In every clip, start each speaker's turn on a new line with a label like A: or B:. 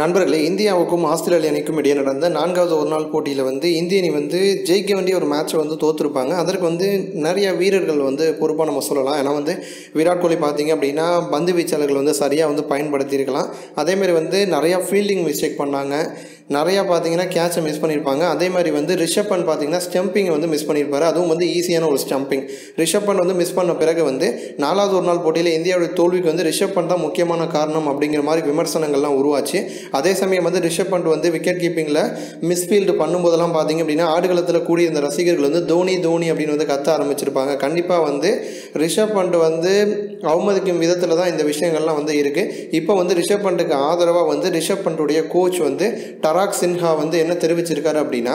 A: நண்பர்களே இந்தியாவுக்கும் ஆஸ்திரேலிய அணிக்கும் இடையே நடந்த நான்காவது ஒரு நாள் போட்டியில் வந்து இந்திய அணி வந்து ஜெயிக்க வேண்டிய ஒரு மேட்ச்சை வந்து தோற்றுருப்பாங்க அதற்கு வந்து நிறைய வீரர்கள் வந்து பொறுப்பாக நம்ம சொல்லலாம். ஏன்னா வந்து விராட் கோலி பார்த்தீங்க அப்படின்னா பந்து வீச்சாளர்கள் வந்து சரியாக வந்து பயன்படுத்தியிருக்கலாம். அதேமாரி வந்து நிறையா ஃபீல்டிங் மிஸ்டேக் பண்ணாங்க. நிறையா பார்த்தீங்கன்னா கேட்சை மிஸ் பண்ணியிருப்பாங்க. அதே மாதிரி வந்து ரிஷப் பண்ட் பார்த்தீங்கன்னா ஸ்டம்பிங்கை வந்து மிஸ் பண்ணியிருப்பாரு. அதுவும் வந்து ஈஸியான ஒரு ஸ்டம்பிங் ரிஷப் பண்ட் வந்து மிஸ் பண்ண பிறகு வந்து நாலாவது ஒரு நாள் போட்டியில் இந்தியாவுடைய தோல்விக்கு வந்து ரிஷப் பண்ட் தான் முக்கியமான காரணம் அப்படிங்கிற மாதிரி விமர்சனங்கள்லாம் உருவாச்சு. அதே சமயம் வந்து ரிஷப் பண்ட் வந்து விக்கெட் கீப்பிங்கில் மிஸ்ஃபீல்டு பண்ணும்போதெல்லாம் பார்த்தீங்க அப்படின்னா ஆடுகளத்தில் கூடியிருந்த ரசிகர்கள் வந்து தோனி தோனி அப்படின்னு வந்து கத்த ஆரம்பிச்சிருப்பாங்க. கண்டிப்பாக வந்து ரிஷப் பண்ட் வந்து அவமதிக்கும் விதத்தில் தான் இந்த விஷயங்கள்லாம் வந்து இருக்குது இப்போ வந்து ரிஷப் பண்ட்டுக்கு ஆதரவாக வந்து ரிஷப் பண்ட்டுடைய கோச் வந்து பராக் சின்ஹா வந்து என்ன தெரிவிச்சிருக்காரு அப்படின்னா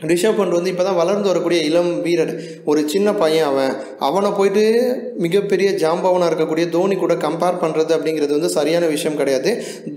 A: ரிஷப் பண்ட் வந்து இப்போ தான் வளர்ந்து வரக்கூடிய இளம் வீரர். ஒரு சின்ன பையன் அவன். அவனை போயிட்டு மிகப்பெரிய ஜாம்பவனாக இருக்கக்கூடிய தோனி கூட கம்பேர் பண்ணுறது அப்படிங்கிறது வந்து சரியான விஷயம் கிடையாது.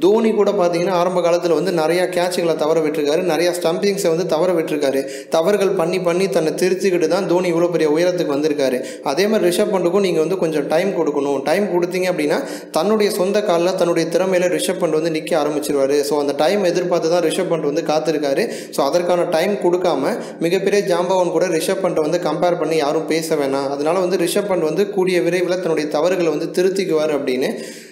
A: தோனி கூட பார்த்தீங்கன்னா ஆரம்ப காலத்தில் வந்து நிறையா கேட்சுகளை தவற விட்டுருக்காரு. நிறையா ஸ்டம்பிங்ஸை வந்து தவற விட்டுருக்காரு. தவறுகள் பண்ணி பண்ணி தன்னை திருத்திக்கிட்டு தான் தோனி இவ்வளோ பெரிய உயரத்துக்கு வந்திருக்காரு. அதே மாதிரி ரிஷப் பண்டுக்கும் நீங்கள் வந்து கொஞ்சம் டைம் கொடுக்கணும். டைம் கொடுத்தீங்க அப்படின்னா தன்னுடைய சொந்த காலில் தன்னுடைய திறமையில ரிஷப் பண்ட் வந்து நிற்க ஆரம்பிச்சிருவாரு. ஸோ அந்த டைம் எதிர்பார்த்து தான் ரிஷப் பண்ட் வந்து காத்திருக்காரு. ஸோ அதற்கான டைம் இல்லாமல் மிகப்பெரிய ஜாம்பவன் கூட ரிஷப் பண்ட்டை வந்து கம்பேர் பண்ணி யாரும் பேச வேணாம். அதனால வந்து ரிஷப் பண்ட் வந்து கூடிய விரைவில் தன்னுடைய தவறுகளை வந்து திருத்திக்குவார் அப்படின்னு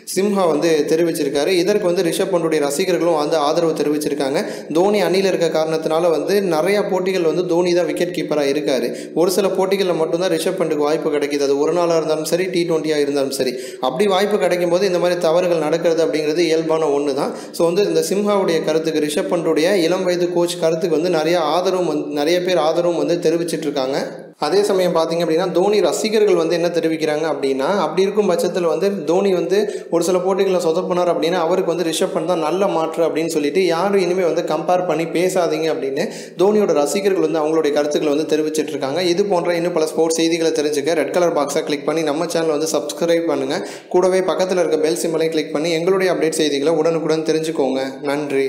A: சிம்ஹா வந்து தெரிவிச்சிருக்காரு. இதற்கு வந்து ரிஷப் பண்டுடைய ரசிகர்களும் வந்து ஆதரவு தெரிவிச்சிருக்காங்க. தோனி அணியில் இருக்க காரணத்தினால வந்து நிறைய போட்டிகள் வந்து தோனி தான் விக்கெட் கீப்பராக இருக்கார். ஒரு சில போட்டிகளில் மட்டும்தான் ரிஷப் பண்டுக்கு வாய்ப்பு கிடைக்கிது. அது ஒரு நாளாக இருந்தாலும் சரி டி டுவெண்ட்டியாக இருந்தாலும் சரி. அப்படி வாய்ப்பு கிடைக்கும் போது இந்த மாதிரி தவறுகள் நடக்கிறது அப்படிங்கிறது இயல்பான ஒன்று தான். ஸோ வந்து இந்த சிம்ஹாவுடைய கருத்துக்கு ரிஷப் பண்டுடைய இளம் வயது கோச் கருத்துக்கு வந்து நிறைய ஆதரவும் வந்து நிறைய பேர் ஆதரவும் வந்து தெரிவிச்சிட்ருக்காங்க இருக்காங்க. அதே சமயம் பார்த்தீங்க அப்படின்னா தோனி ரசிகர்கள் வந்து என்ன தெரிவிக்கிறாங்க அப்படின்னா அப்படி இருக்கும் பட்சத்தில் வந்து தோனி வந்து ஒரு சில போட்டிகளில் சொதப்பினார் அப்படின்னா அவருக்கு வந்து ரிஷப் பண்ட் தான் நல்ல மாற்று அப்படின்னு சொல்லிட்டு யாரும் இனிமேல் வந்து கம்பேர் பண்ணி பேசாதீங்க அப்படின்னு தோனியோட ரசிகர்கள் வந்து அவங்களுடைய கருத்துக்களை வந்து தெரிவிச்சிட்டு இருக்காங்க. இது போன்ற இன்னும் பல ஸ்போர்ட்ஸ் செய்திகளை தெரிஞ்சுக்க ரெட் கலர் பாக்ஸை கிளிக் பண்ணி நம்ம சேனல் வந்து சப்ஸ்கிரைப் பண்ணுங்கள் கூடவே பக்கத்தில் இருக்க பெல் சிம்பலையும் கிளிக் பண்ணி எங்களுடைய அப்டேட் செய்திகளை உடனுக்குடன் தெரிஞ்சுக்கோங்க. நன்றி.